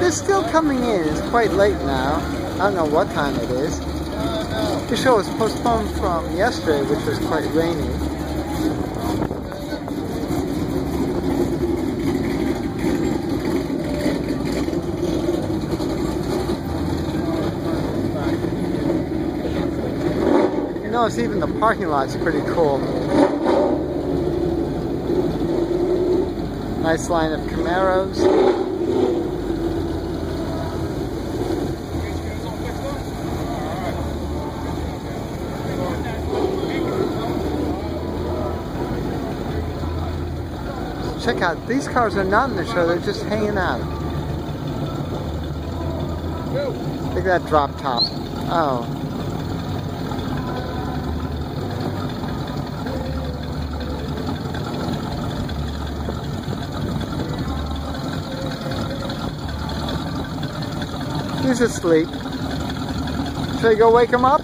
They're still coming in. It's quite late now. I don't know what time it is. The show was postponed from yesterday, which was quite rainy. You notice even the parking lot's pretty cool. Nice line of Camaros. Check out, these cars are not in the show, they're just hanging out. Look at that drop top. Oh. He's asleep. Should I go wake him up?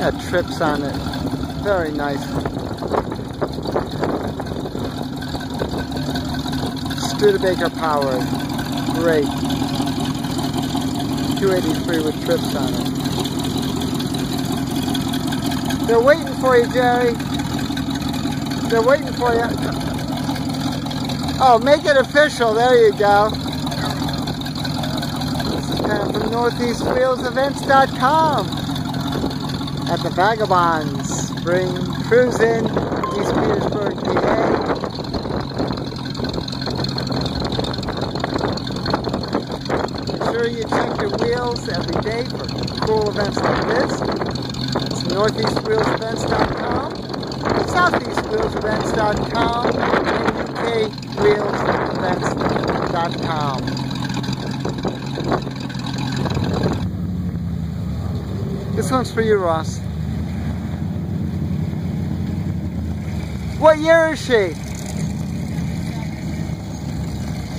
Got trips on it. Very nice. Studebaker powered. Great. 283 with trips on it. They're waiting for you, Jerry. They're waiting for you. Oh, make it official. There you go. This is from NortheastWheelsEvents.com at the Vagabonds spring cruising East Petersburg, PA. Make sure you check your wheels every day for cool events like this. It's northeastwheelsevents.com, southeastwheelsevents.com, and ukwheelsevents.com. This one's for you, Ross. What year is she?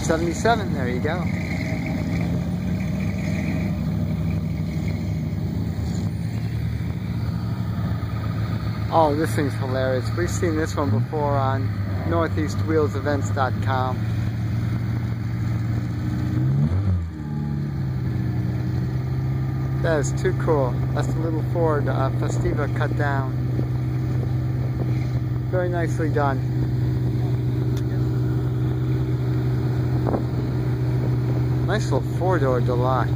77, there you go. Oh, this thing's hilarious. We've seen this one before on northeastwheelsevents.com. That is too cool. That's the little Ford uh, Festiva cut down. Very nicely done. Nice little four-door deluxe.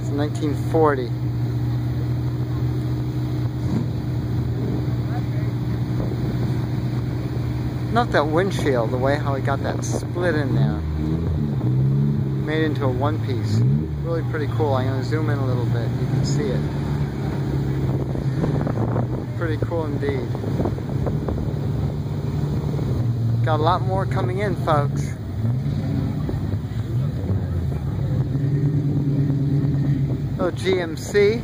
It's 1940. Not that windshield, the way how he got that split in there. Made into a one piece really pretty cool. I'm going to zoom in a little bit. You can see it. Pretty cool indeed. Got a lot more coming in, folks. Oh, little GMC.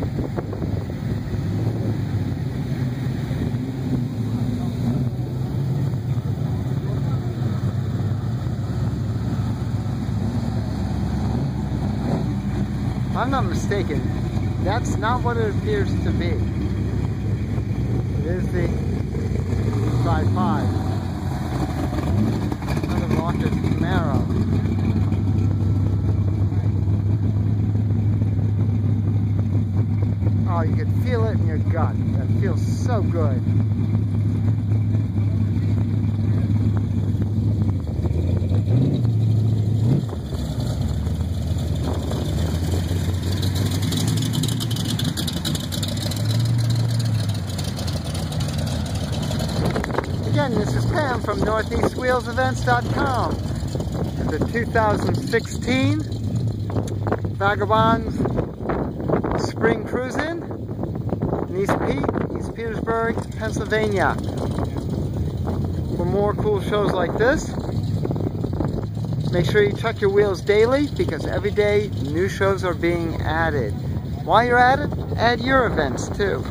I'm not mistaken, that's not what it appears to be. It is the 5.5. Another rocket Camaro. Oh, you can feel it in your gut. That feels so good. Again, this is Pam from NortheastWheelsEvents.com. The 2016 Vagabonds Spring Cruising in East Pete, East Petersburg, Pennsylvania. For more cool shows like this, make sure you check your wheels daily because every day new shows are being added. While you're at it, add your events too.